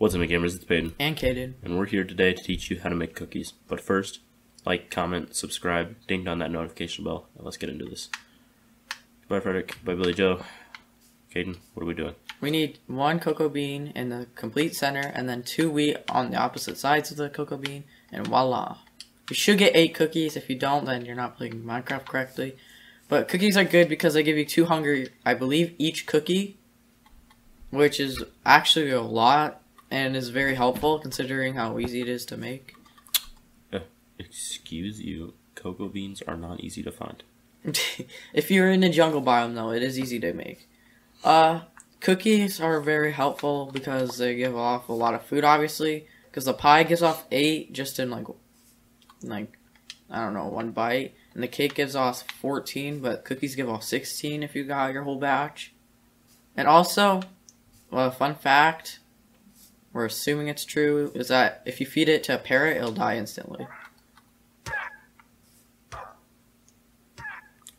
What's up, my gamers? It's Peyton, And Kaden. and we're here today to teach you how to make cookies. But first, like, comment, subscribe, ding on that notification bell, and let's get into this. Bye, Frederick. Bye, Billy Joe. Caden, what are we doing? We need one cocoa bean in the complete center and then two wheat on the opposite sides of the cocoa bean and voila. You should get eight cookies. If you don't, then you're not playing Minecraft correctly. But cookies are good because they give you two hunger, I believe, each cookie, which is actually a lot and is very helpful considering how easy it is to make. Excuse you, cocoa beans are not easy to find. if you're in the jungle biome, though, it is easy to make. Uh, cookies are very helpful because they give off a lot of food, obviously. Because the pie gives off eight just in like, like, I don't know, one bite, and the cake gives off fourteen, but cookies give off sixteen if you got your whole batch. And also, well, a fun fact, we're assuming it's true, is that if you feed it to a parrot, it'll die instantly.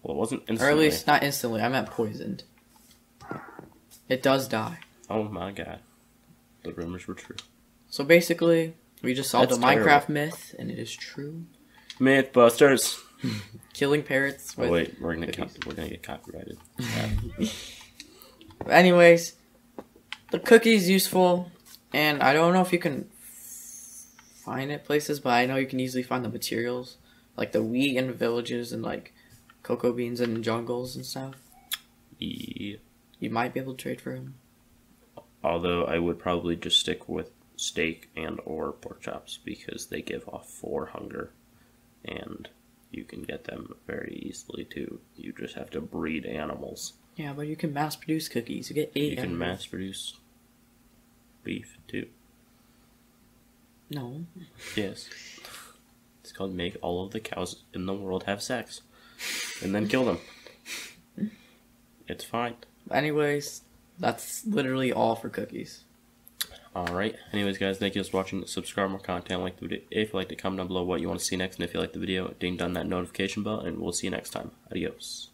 Well, it wasn't instantly. Or at least not instantly. I meant poisoned. It does die. Oh my god. The rumors were true. So basically, we just solved That's a Minecraft terrible. myth, and it is true. Mythbusters! Killing parrots. Oh wait, we're gonna we're gonna get copyrighted. Anyways, the cookie's useful, and I don't know if you can find it places, but I know you can easily find the materials, like the wheat in villages and like cocoa beans in jungles and stuff. Yeah. You might be able to trade for them. Although I would probably just stick with steak and or pork chops because they give off four hunger, and you can get them very easily too. You just have to breed animals. Yeah, but you can mass produce cookies. You get eight. You can mass produce beef too. No. Yes. It's called make all of the cows in the world have sex, and then kill them. It's fine. Anyways, that's literally all for cookies. Alright. Anyways, guys, thank you for watching. Subscribe for more content. Like the video. If you like to comment down below what you want to see next, and if you like the video, ding on that notification bell, and we'll see you next time. Adios.